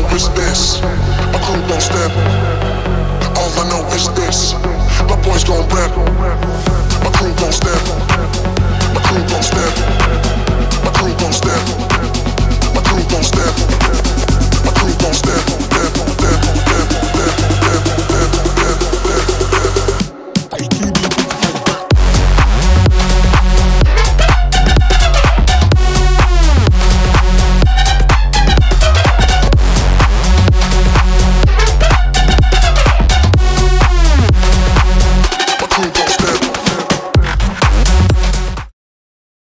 know is this. My crew don't step. All I know is this. My boys gon' rap. My crew don't step.